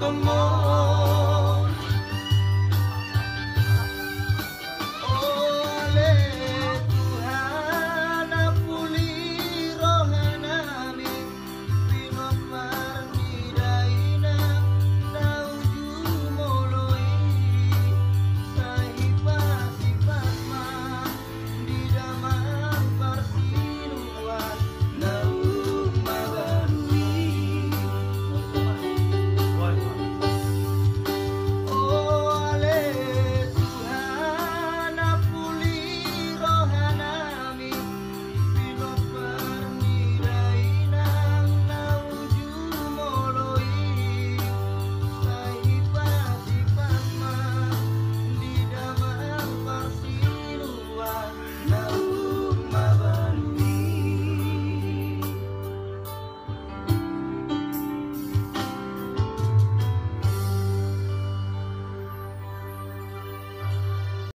the more.